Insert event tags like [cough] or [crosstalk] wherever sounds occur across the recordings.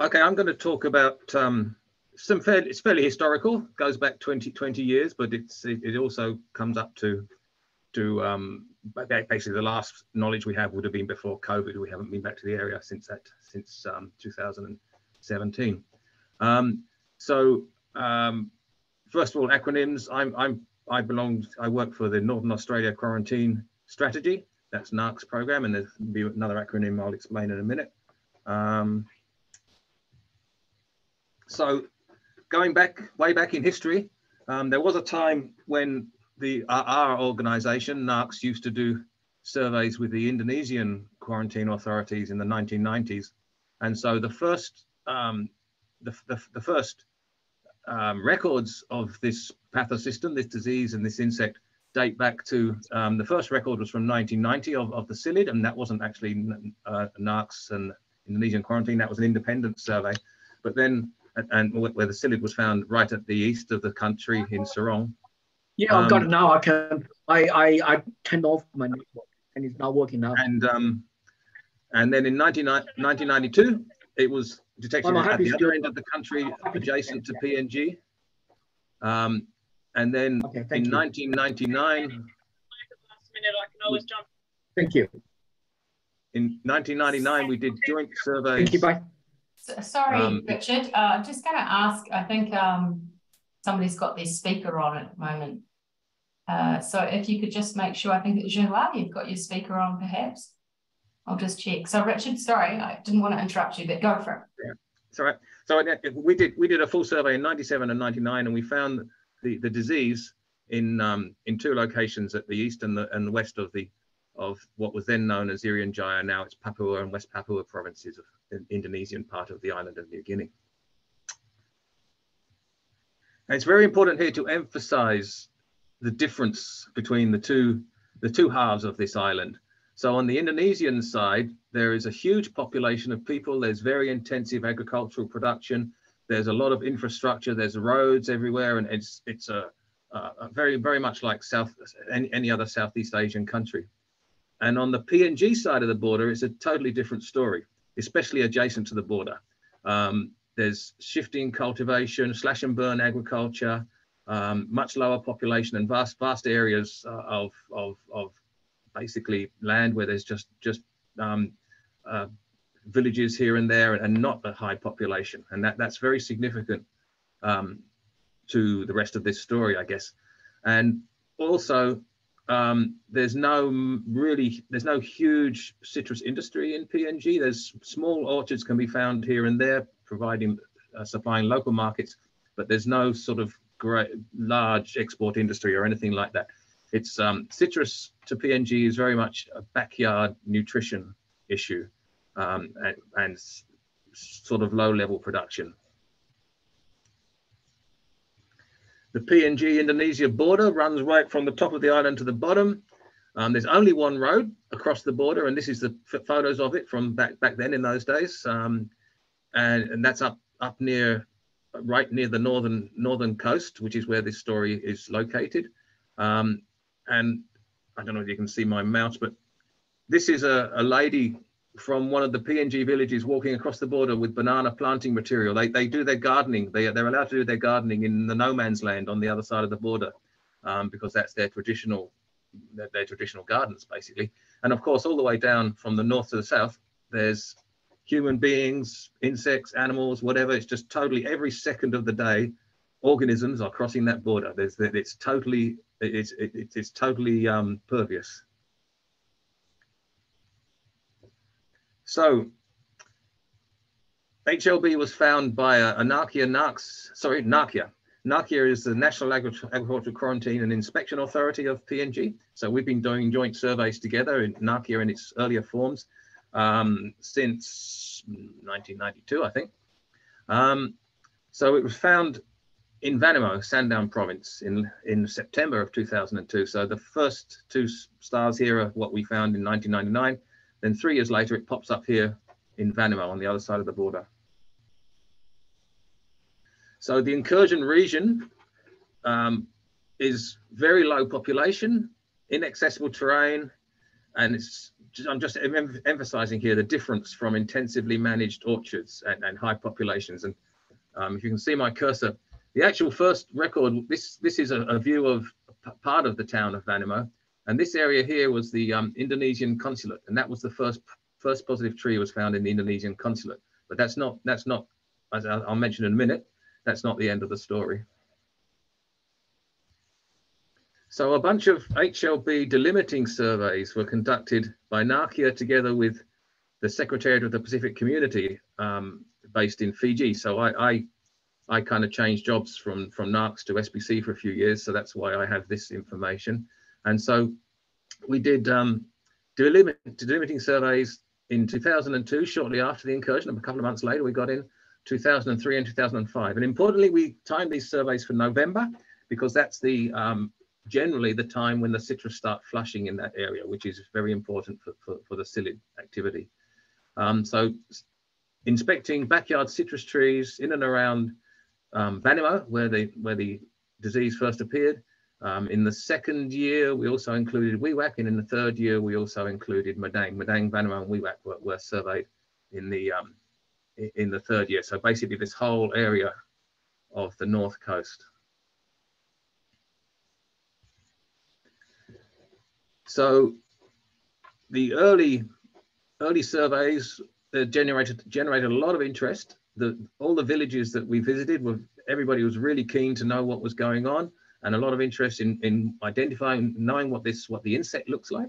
okay, I'm going to talk about um, some fairly, it's fairly historical, goes back 20, 20 years, but it's it, it also comes up to to um, basically the last knowledge we have would have been before COVID. We haven't been back to the area since that since um, 2017. Um, so um, first of all, acronyms. I'm I'm I belong. I work for the Northern Australia Quarantine Strategy. That's NAQS program, and there's be another acronym I'll explain in a minute. Um, so going back way back in history, um, there was a time when the our, our organization NAQS used to do surveys with the Indonesian quarantine authorities in the 1990s, and so the first um, the, the, the, first um, records of this pathosystem, this disease, and this insect date back to um, the first record was from 1990 of, of the psyllid, and that wasn't actually uh, NAQS and Indonesian quarantine. That was an independent survey, but then and where the psyllid was found right at the east of the country in Sorong. Yeah, I've got it um, now. I can. I I I turned off my network, and it's not working now. And um, and then in 19, 1992, it was detected at the other end of the country, adjacent to PNG. Um, and then okay, in you. 1999. Thank you. In 1999, we did joint surveys. Thank you. Bye. So, sorry, um, Richard. Uh, I'm just going to ask. I think um, somebody's got their speaker on at the moment. Uh, so if you could just make sure, I think it's Genoa, you've got your speaker on perhaps. I'll just check. So Richard, sorry, I didn't want to interrupt you, but go for it. Yeah, it's all right. So we did we did a full survey in 97 and 99 and we found the, the disease in um, in two locations at the east and the and the west of the of what was then known as Irian Jaya. Now it's Papua and West Papua provinces of the Indonesian part of the island of New Guinea. And it's very important here to emphasize the difference between the two, the two halves of this island. So on the Indonesian side, there is a huge population of people. There's very intensive agricultural production. There's a lot of infrastructure. There's roads everywhere, and it's it's a, a very very much like South any, any other Southeast Asian country. And on the PNG side of the border, it's a totally different story, especially adjacent to the border. Um, there's shifting cultivation, slash and burn agriculture, um, much lower population and vast vast areas uh, of, of, of basically land where there's just just um, uh, villages here and there and not a high population and that that's very significant um, to the rest of this story I guess and also um, there's no really there's no huge citrus industry in PNG there's small orchards can be found here and there providing uh, supplying local markets but there's no sort of great large export industry or anything like that. It's um, citrus to PNG is very much a backyard nutrition issue um, and, and sort of low level production. The PNG Indonesia border runs right from the top of the island to the bottom. Um, there's only one road across the border, and this is the photos of it from back back then in those days. Um, and, and that's up up near right near the northern northern coast, which is where this story is located. Um, and I don't know if you can see my mouse, but this is a, a lady from one of the PNG villages walking across the border with banana planting material. They, they do their gardening. They, they're allowed to do their gardening in the no man's land on the other side of the border um, because that's their traditional their, their traditional gardens basically. And of course, all the way down from the north to the south, there's human beings, insects, animals, whatever. It's just totally every second of the day, organisms are crossing that border. There's it's totally it's it's, it's totally um, pervious. So HLB was found by a, a NAQS, sorry, NAQIA. NAQIA is the National Agricultural Quarantine and Inspection Authority of PNG. So we've been doing joint surveys together in NAQIA in its earlier forms um, since 1992, I think. Um, so it was found in Vanimo, Sandaun province in, in September of 2002. So the first two stars here are what we found in 1999. Then three years later, it pops up here in Vanimo on the other side of the border. So the incursion region um, is very low population, inaccessible terrain, and it's I'm just em emphasizing here the difference from intensively managed orchards and, and high populations. And um, if you can see my cursor, the actual first record, this, this is a, a view of part of the town of Vanimo. And this area here was the um, Indonesian consulate. And that was the first, first positive tree was found in the Indonesian consulate. But that's not, that's not, as I'll mention in a minute, that's not the end of the story. So a bunch of HLB delimiting surveys were conducted by NAQIA together with the Secretariat of the Pacific Community um, based in Fiji. So I, I, I kind of changed jobs from, from NAQS to SPC for a few years. So that's why I have this information. And so we did um, delimit, delimiting surveys in 2002, shortly after the incursion. A couple of months later, we got in 2003 and 2005. And importantly, we timed these surveys for November because that's the um, generally the time when the citrus start flushing in that area, which is very important for, for, for the psyllid activity. Um, so inspecting backyard citrus trees in and around um, Vanimo, where the, where the disease first appeared. Um, in the second year, we also included Wewak, and in the third year, we also included Madang. Madang, Vanimo, and Wewak were, were surveyed in the um, in the third year. So basically, this whole area of the north coast. So the early early surveys uh, generated generated a lot of interest. The all the villages that we visited were everybody was really keen to know what was going on and a lot of interest in in identifying knowing what this what the insect looks like.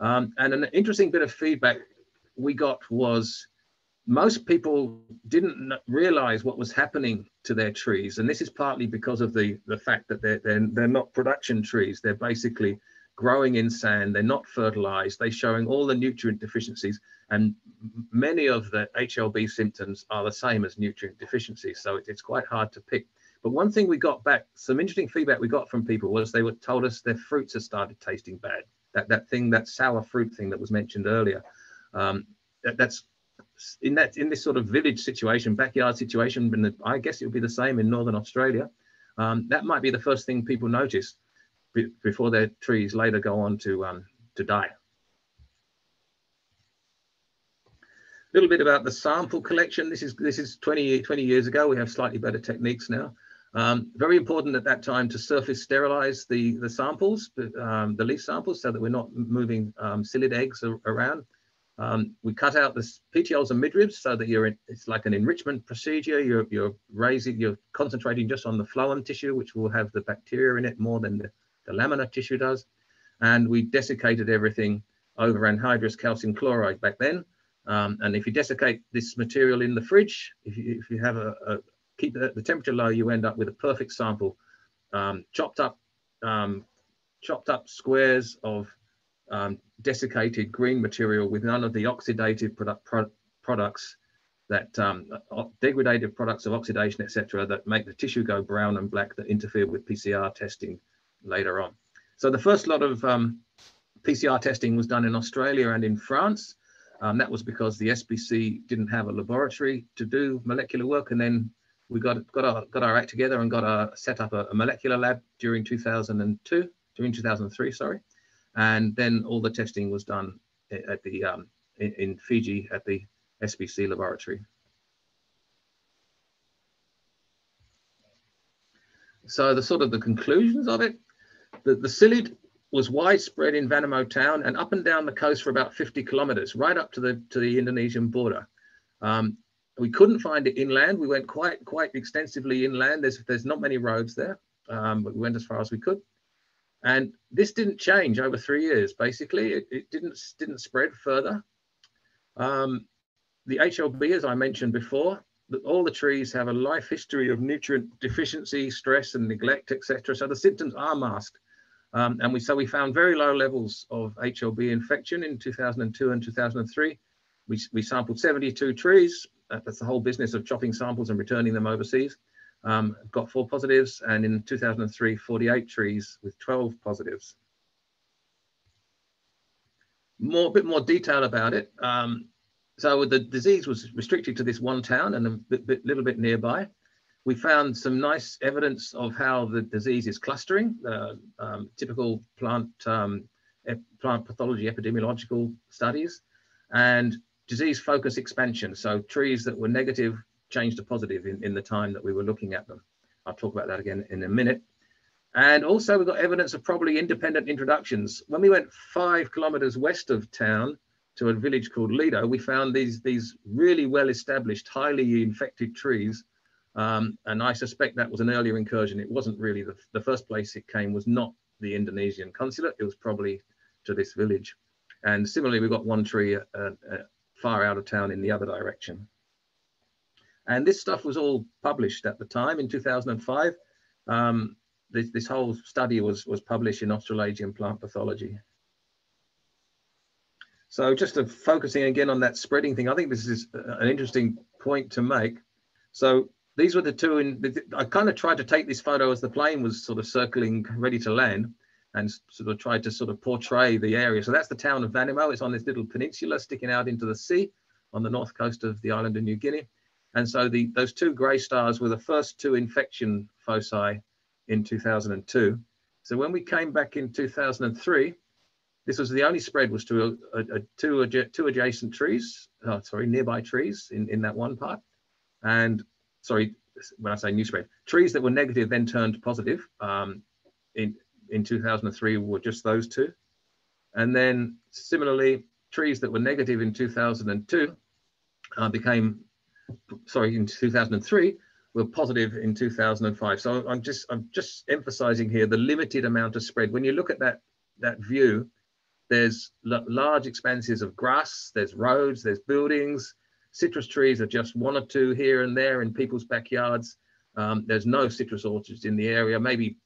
Um, and an interesting bit of feedback we got was most people didn't realize what was happening to their trees and this is partly because of the the fact that they're they're, they're not production trees they're basically growing in sand, they're not fertilized, they're showing all the nutrient deficiencies. And many of the HLB symptoms are the same as nutrient deficiencies. So it's quite hard to pick. But one thing we got back, some interesting feedback we got from people was they were told us their fruits have started tasting bad. That that thing, that sour fruit thing that was mentioned earlier, um, that, that's in that in this sort of village situation, backyard situation. And I guess it would be the same in northern Australia. Um, that might be the first thing people notice before their trees later go on to, um, to die. A little bit about the sample collection. This is this is 20, 20 years ago. We have slightly better techniques now. Um, very important at that time to surface sterilize the, the samples, um, the leaf samples, so that we're not moving um, psyllid eggs around. Um, we cut out the petioles and midribs so that you're in, it's like an enrichment procedure. You're, you're raising, you're concentrating just on the phloem tissue, which will have the bacteria in it more than the the laminar tissue does. And we desiccated everything over anhydrous calcium chloride back then. Um, and if you desiccate this material in the fridge, if you, if you have a, a keep the, the, temperature low, you end up with a perfect sample, um, chopped up, um, chopped up squares of um, desiccated green material with none of the oxidative product, pro products that um, degradative products of oxidation, etc., that make the tissue go brown and black that interfere with PCR testing later on. So the first lot of um, PCR testing was done in Australia and in France. Um, that was because the SPC didn't have a laboratory to do molecular work. And then we got, got, our, got our act together and got a, set up a, a molecular lab during 2002, during 2003, sorry. And then all the testing was done at the, um, in, in Fiji at the SPC laboratory. So the sort of the conclusions of it, the, the psyllid was widespread in Vanimo town and up and down the coast for about 50 kilometers, right up to the to the Indonesian border. Um, we couldn't find it inland. We went quite quite extensively inland. There's there's not many roads there, um, but we went as far as we could. And this didn't change over three years. Basically, it, it didn't didn't spread further. Um, the HLB, as I mentioned before, all the trees have a life history of nutrient deficiency, stress, and neglect, etc. So the symptoms are masked. Um, and we so we found very low levels of HLB infection in 2002 and 2003. We, we sampled 72 trees. That's the whole business of chopping samples and returning them overseas. Um, got four positives, and in 2003, 48 trees with 12 positives. More, a bit more detail about it. Um, so the disease was restricted to this one town and a bit, bit, little bit nearby. We found some nice evidence of how the disease is clustering, uh, um, typical plant um, plant pathology epidemiological studies, and disease focus expansion. So trees that were negative changed to positive in, in the time that we were looking at them. I'll talk about that again in a minute. And also we've got evidence of probably independent introductions. When we went five kilometers west of town to a village called Lido, we found these, these really well-established, highly infected trees. Um, and I suspect that was an earlier incursion. It wasn't really the, the first place it came was not the Indonesian consulate. It was probably to this village. And similarly, we've got one tree uh, uh, far out of town in the other direction. And this stuff was all published at the time in 2005. Um, this, this whole study was, was published in Australasian Plant Pathology. So just focusing again on that spreading thing, I think this is an interesting point to make. So these were the two, in, I kind of tried to take this photo as the plane was sort of circling ready to land and sort of tried to sort of portray the area. So that's the town of Vanimo. It's on this little peninsula sticking out into the sea on the north coast of the island of New Guinea. And so the, those two grey stars were the first two infection foci in 2002. So when we came back in 2003, this was the only spread was to a, a, a two, two adjacent trees, oh, sorry, nearby trees in, in that one part. And sorry, when I say new spread, trees that were negative then turned positive. Um, in, in 2003 were just those two. And then similarly, trees that were negative in 2002 uh, became, sorry, in 2003 were positive in 2005. So I'm just I'm just emphasizing here the limited amount of spread. When you look at that that view, there's large expanses of grass, there's roads, there's buildings. Citrus trees are just one or two here and there in people's backyards. Um, there's no citrus orchards in the area. Maybe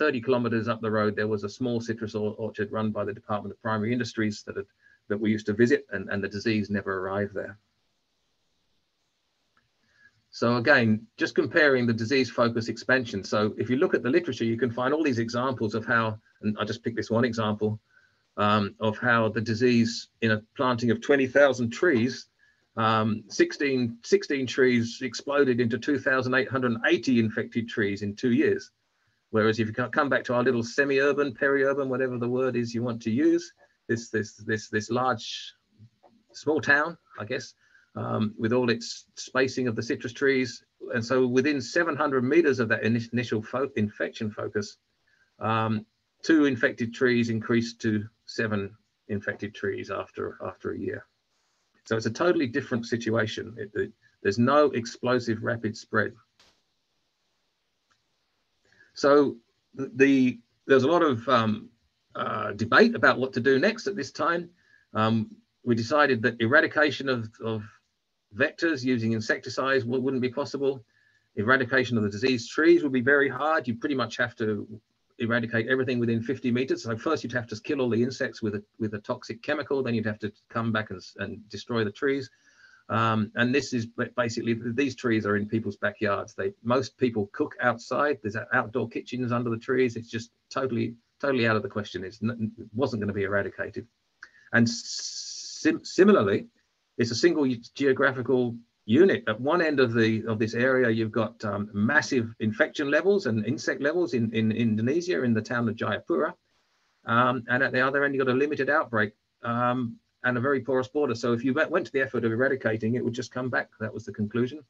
30 kilometers up the road, there was a small citrus orchard run by the Department of Primary Industries that, had, that we used to visit, and, and the disease never arrived there. So again, just comparing the disease focus expansion. So if you look at the literature, you can find all these examples of how, and I just picked this one example, um, of how the disease in a planting of 20,000 trees, um, 16, 16 trees exploded into 2,880 infected trees in two years. Whereas if you come back to our little semi-urban, peri-urban, whatever the word is you want to use, this, this, this, this large, small town, I guess, um, with all its spacing of the citrus trees. And so within 700 meters of that initial fo infection focus, um, two infected trees increased to seven infected trees after, after a year. So it's a totally different situation. It, it, there's no explosive rapid spread. So the, the there's a lot of um, uh, debate about what to do next at this time. Um, we decided that eradication of, of vectors using insecticides wouldn't be possible. Eradication of the diseased trees would be very hard. You pretty much have to eradicate everything within 50 meters. So first you'd have to kill all the insects with a, with a toxic chemical, then you'd have to come back and, and destroy the trees. Um, and this is basically, these trees are in people's backyards. They Most people cook outside. There's outdoor kitchens under the trees. It's just totally, totally out of the question. It's, it wasn't going to be eradicated. And sim similarly, it's a single geographical unit. At one end of the of this area, you've got um, massive infection levels and insect levels in, in Indonesia, in the town of Jayapura. Um, and at the other end, you've got a limited outbreak um, and a very porous border. So if you went to the effort of eradicating, it would just come back. That was the conclusion.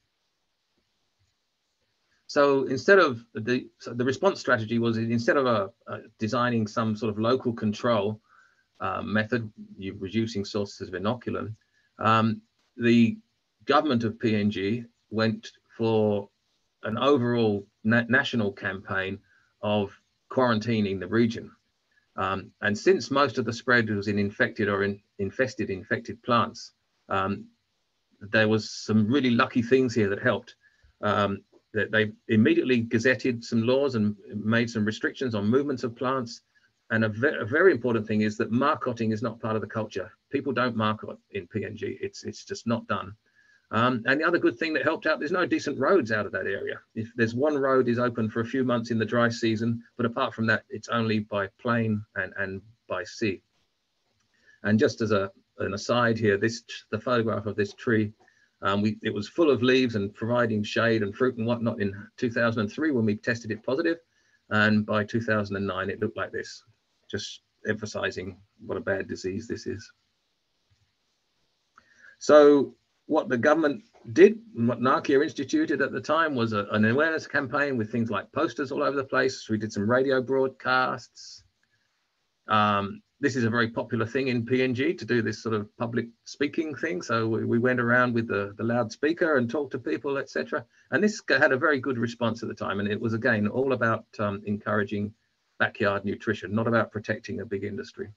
So instead of the, so the response strategy was instead of a, a designing some sort of local control uh, method, you reducing sources of inoculum, um, the government of PNG went for an overall na national campaign of quarantining the region. Um, and since most of the spread was in infected or in infested infected plants, um, there was some really lucky things here that helped. Um, that they immediately gazetted some laws and made some restrictions on movements of plants. And a, ve a, very important thing is that marcotting is not part of the culture. People don't marcot in PNG. It's, it's just not done. Um, and the other good thing that helped out, there's no decent roads out of that area. If there's one road is open for a few months in the dry season, but apart from that, it's only by plane and, and by sea. And just as a, an aside here, this the photograph of this tree, um, we, it was full of leaves and providing shade and fruit and whatnot in 2003 when we tested it positive. And by 2009, it looked like this just emphasizing what a bad disease this is. So what the government did, what NAQIA instituted at the time was a, an awareness campaign with things like posters all over the place. We did some radio broadcasts. Um, this is a very popular thing in PNG to do this sort of public speaking thing. So we, we went around with the, the loudspeaker and talked to people, etc. And this had a very good response at the time. And it was, again, all about um, encouraging backyard nutrition, not about protecting a big industry.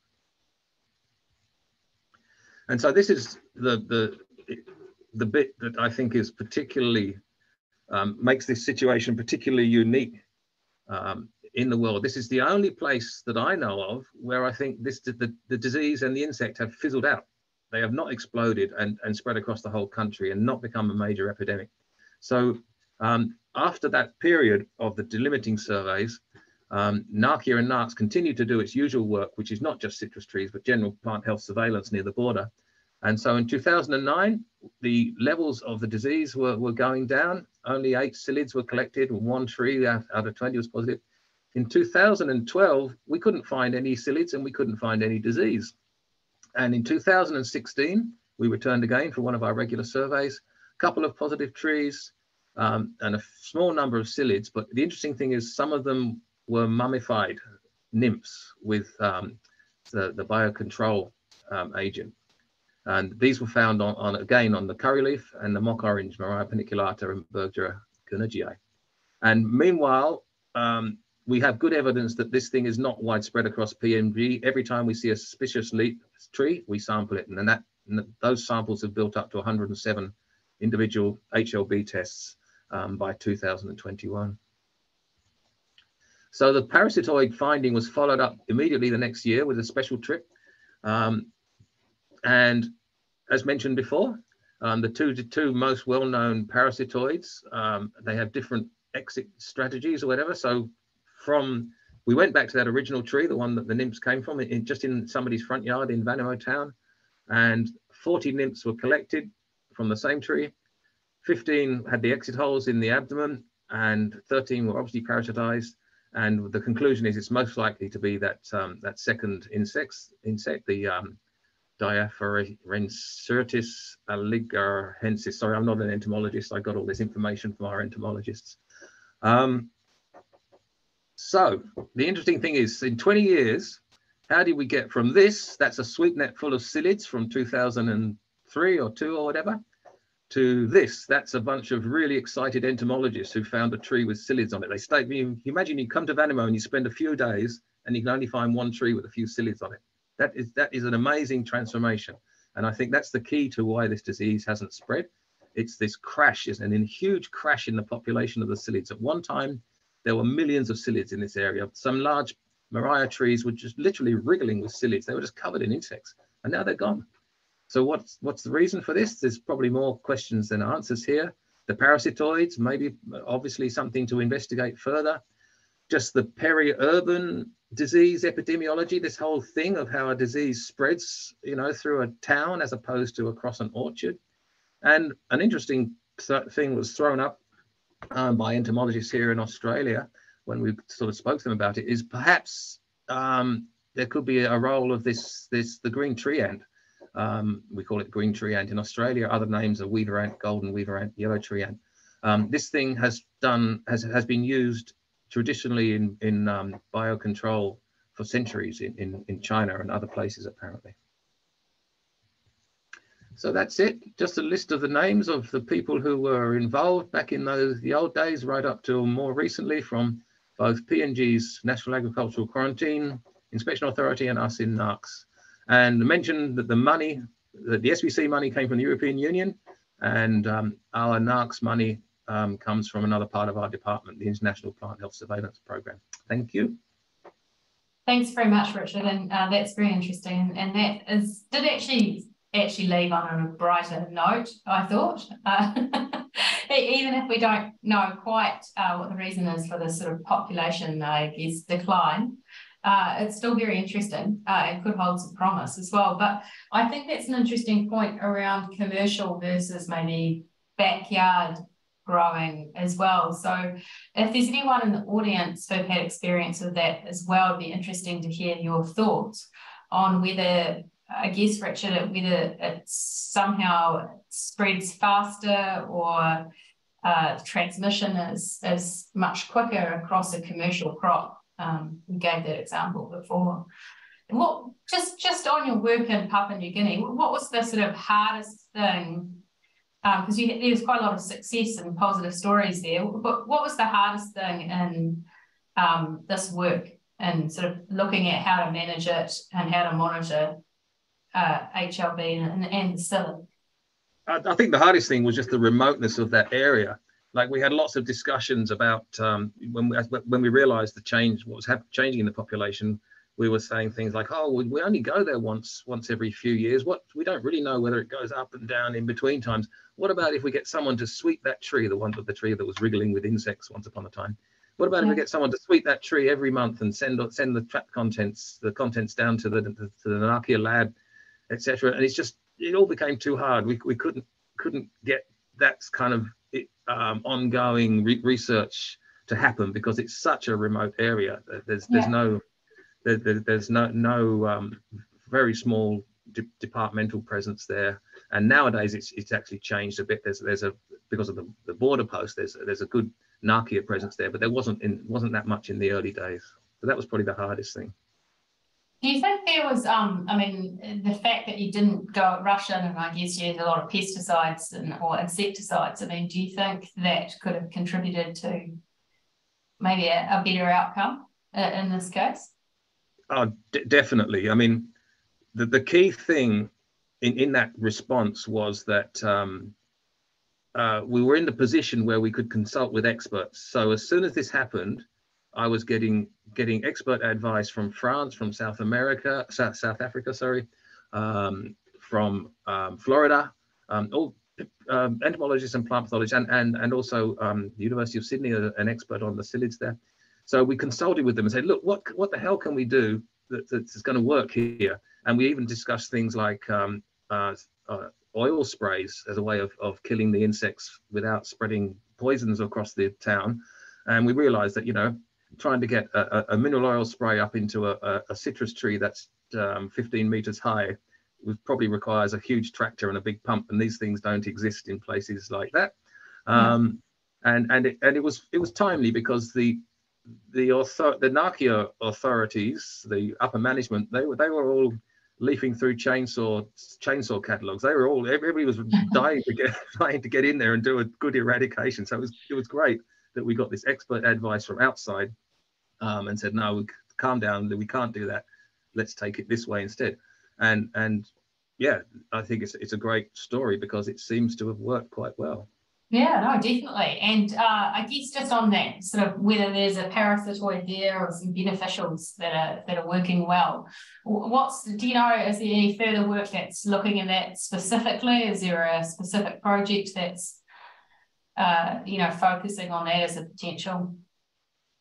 And so this is the, the, the bit that I think is particularly, um, makes this situation particularly unique um, in the world. This is the only place that I know of where I think this the, the disease and the insect have fizzled out. They have not exploded and, and spread across the whole country and not become a major epidemic. So um, after that period of the delimiting surveys, um, and NAQS continue to do its usual work, which is not just citrus trees, but general plant health surveillance near the border. And so in 2009, the levels of the disease were, were going down. Only eight psyllids were collected, one tree out, of 20 was positive. In 2012, we couldn't find any psyllids and we couldn't find any disease. And in 2016, we returned again for one of our regular surveys, a couple of positive trees um, and a small number of psyllids. But the interesting thing is some of them were mummified nymphs with um, the, the biocontrol um, agent. And these were found on, on, again on the curry leaf and the mock orange, Murraya paniculata and Bergera koenigii. And meanwhile, um, we have good evidence that this thing is not widespread across PNG. Every time we see a suspicious leaf tree, we sample it, and then that and those samples have built up to 107 individual HLB tests um, by 2021. So the parasitoid finding was followed up immediately the next year with a special trip. Um, and as mentioned before, um, the two, two most well-known parasitoids, um, they have different exit strategies or whatever. So from we went back to that original tree, the one that the nymphs came from, in, just in somebody's front yard in Vanimo town, and 40 nymphs were collected from the same tree. 15 had the exit holes in the abdomen, and 13 were obviously parasitized. And the conclusion is it's most likely to be that um, that second insect, insect the um, Diaphorencyrtus aligarhensis. Sorry, I'm not an entomologist. I got all this information from our entomologists. Um, so the interesting thing is in 20 years, how did we get from this, that's a sweep net full of psyllids from 2003 or two or whatever, to this, that's a bunch of really excited entomologists who found a tree with psyllids on it. They state, you imagine you come to Vanimo and you spend a few days and you can only find one tree with a few psyllids on it. That is, that is an amazing transformation. And I think that's the key to why this disease hasn't spread. It's this crash, is an huge crash in the population of the psyllids. At one time, there were millions of psyllids in this area. Some large Murraya trees were just literally wriggling with psyllids. They were just covered in insects, and now they're gone. So what's what's the reason for this? There's probably more questions than answers here. The parasitoids, maybe obviously something to investigate further. Just the peri-urban disease epidemiology, this whole thing of how a disease spreads, you know, through a town as opposed to across an orchard. And an interesting thing was thrown up um, by entomologists here in Australia when we sort of spoke to them about it is perhaps um, there could be a role of this this the green tree ant. Um, we call it green tree ant in Australia. Other names are weaver ant, golden weaver ant, yellow tree ant. Um, this thing has done has has been used traditionally in in um, biocontrol for centuries in, in in China and other places apparently. So that's it. Just a list of the names of the people who were involved back in those the old days, right up to more recently, from both PNG's National Agricultural Quarantine Inspection Authority and us in NAQS. And mentioned that the money, that the SPC money came from the European Union, and um, our NAQS money um, comes from another part of our department, the International Plant Health Surveillance Program. Thank you. Thanks very much, Richard, and uh, that's very interesting. And that is did actually actually leave on a brighter note, I thought. [laughs] Uh, even if we don't know quite uh, what the reason is for this sort of population, I guess, decline, uh, it's still very interesting uh, and could hold some promise as well. But I think that's an interesting point around commercial versus maybe backyard growing as well. So if there's anyone in the audience who've had experience with that as well, it'd be interesting to hear your thoughts on whether, I guess, Richard, whether it somehow spreads faster or uh, transmission is, is much quicker across a commercial crop. Um, we gave that example before. What just just on your work in Papua New Guinea, what was the sort of hardest thing? Because um, there was quite a lot of success and positive stories there. But what was the hardest thing in um, this work and sort of looking at how to manage it and how to monitor uh, HLB and, and the psyllid? I think the hardest thing was just the remoteness of that area. Like we had lots of discussions about um, when we when we realised the change, what was changing in the population. We were saying things like, "Oh, we only go there once once every few years. What we don't really know whether it goes up and down in between times. What about if we get someone to sweep that tree, the one of the tree that was wriggling with insects once upon a time? What about yeah. if we get someone to sweep that tree every month and send send the trap contents the contents down to the to the NAQIA lab, etc. And it's just it all became too hard. We, we couldn't couldn't get that kind of um, ongoing re research to happen because it's such a remote area. There's there's yeah. no there, there's no no um, very small de departmental presence there. And nowadays it's it's actually changed a bit. There's there's a because of the, the border post. There's there's a good NAQIA presence there, but there wasn't in wasn't that much in the early days. So that was probably the hardest thing. Do you think there was, um, I mean, the fact that you didn't go Russian and I guess you had a lot of pesticides and or insecticides, I mean, do you think that could have contributed to maybe a, a better outcome uh, in this case? Oh, definitely. I mean, the, the key thing in, in that response was that um, uh, we were in the position where we could consult with experts. So as soon as this happened, I was getting getting expert advice from France, from South America, South, South Africa, sorry, um, from um, Florida, um, all um, entomologists and plant pathologists, and and and also um, University of Sydney, an expert on the psyllids there. So we consulted with them and said, look, what what the hell can we do that, that's going to work here? And we even discussed things like um, uh, uh, oil sprays as a way of, of killing the insects without spreading poisons across the town. And we realized that, you know, trying to get a, a mineral oil spray up into a, a citrus tree that's um, 15 meters high would probably requires a huge tractor and a big pump, and these things don't exist in places like that. Um, yeah. And and it, and it was it was timely because the the author the NAQIA authorities, the upper management, they were they were all leafing through chainsaw chainsaw catalogs. They were all everybody was [laughs] dying to get [laughs] dying to get in there and do a good eradication. So it was it was great that we got this expert advice from outside um, and said, no, we calm down, we can't do that. Let's take it this way instead. And and yeah, I think it's it's a great story because it seems to have worked quite well. Yeah, no, definitely. And uh, I guess just on that, sort of whether there's a parasitoid there or some beneficials that are that are working well. What's do you know? Is there any further work that's looking at that specifically? Is there a specific project that's uh, you know focusing on that as a potential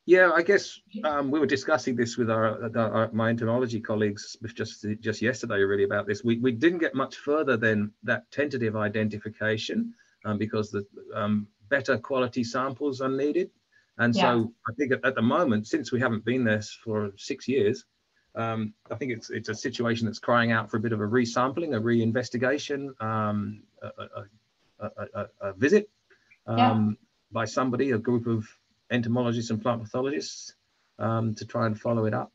yeah, I guess um, we were discussing this with our, our, my entomology colleagues just just yesterday, really about this. We we didn't get much further than that tentative identification um, because the um, better quality samples are needed. And yeah. so I think at, at, the moment, since we haven't been there for six years, um, I think it's it's a situation that's crying out for a bit of a resampling, a reinvestigation, um, a, a, a, a, visit yeah. Um, by somebody, a group of entomologists and plant pathologists um, to try and follow it up.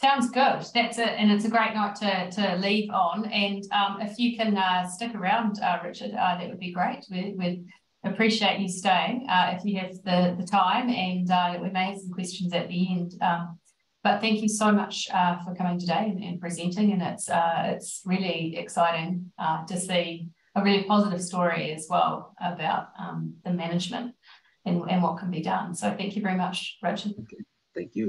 Sounds good. That's it, and it's a great note to, to leave on. And um, if you can uh, stick around, uh, Richard, uh, that would be great. We, would appreciate you staying uh, if you have the, the time, and uh, we may have some questions at the end. Um, but thank you so much uh, for coming today and, and presenting, and it's it's really exciting to see a really positive story as well about um, the management and, and what can be done. So thank you very much, Richard. Thank you.